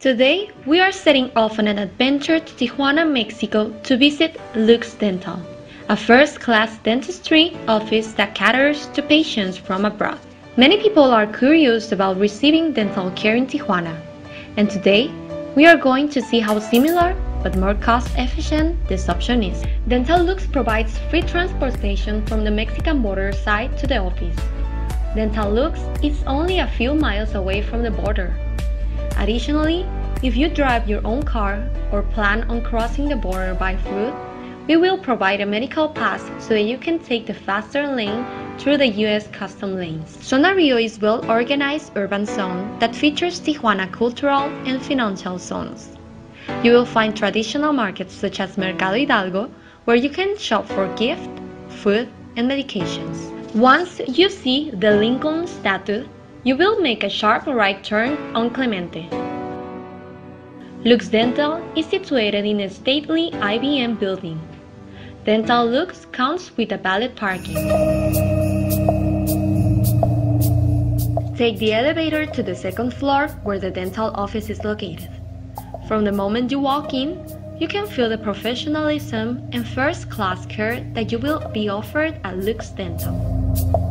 Today, we are setting off on an adventure to Tijuana, Mexico to visit Luxe Dental, a first class dentistry office that caters to patients from abroad. Many people are curious about receiving dental care in Tijuana, and today we are going to see how similar but more cost efficient this option is. Dental Luxe provides free transportation from the Mexican border side to the office. Dental Luxe is only a few miles away from the border. Additionally, if you drive your own car or plan on crossing the border by foot, we will provide a medical pass so that you can take the faster lane through the US custom lanes. Zona Rio is well-organized urban zone that features Tijuana cultural and financial zones. You will find traditional markets such as Mercado Hidalgo, where you can shop for gift, food, and medications. Once you see the Lincoln statue, you will make a sharp right turn on Clemente. Luxe Dental is situated in a stately IBM building. Dental Luxe counts with a valet parking. Take the elevator to the second floor where the dental office is located. From the moment you walk in, you can feel the professionalism and first class care that you will be offered at Luxe Dental.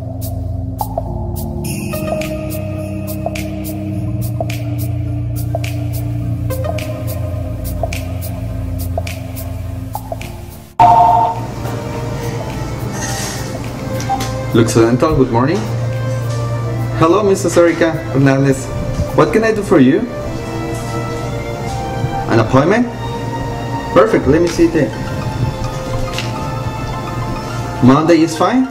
Luxodental, good morning. Hello, Mrs. Erica Hernandez. What can I do for you? An appointment? Perfect, let me see it. Monday is fine?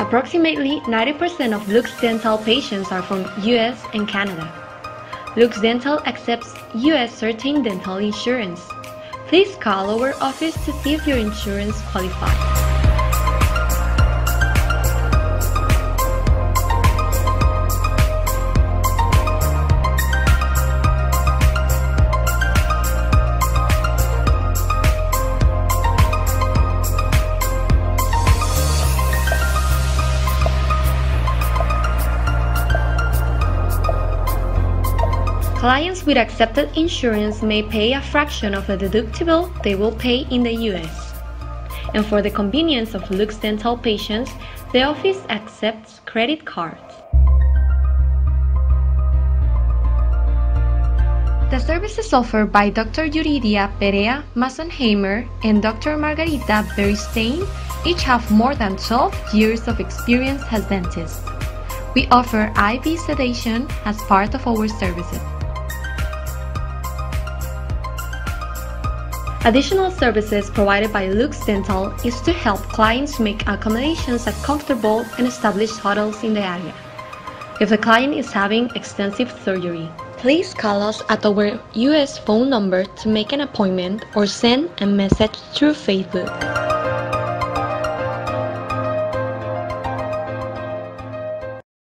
Approximately 90% of Luxe Dental patients are from US and Canada. Luxe Dental accepts US certain dental insurance. Please call our office to see if your insurance qualifies. Clients with accepted insurance may pay a fraction of the deductible they will pay in the US. And for the convenience of Luxe Dental patients, the office accepts credit cards. The services offered by Dr. Yuridia Perea Masonheimer and Dr. Margarita Beristain each have more than 12 years of experience as dentists. We offer IV sedation as part of our services. Additional services provided by Luxe Dental is to help clients make accommodations at comfortable and established hotels in the area. If the client is having extensive surgery, please call us at our US phone number to make an appointment or send a message through Facebook.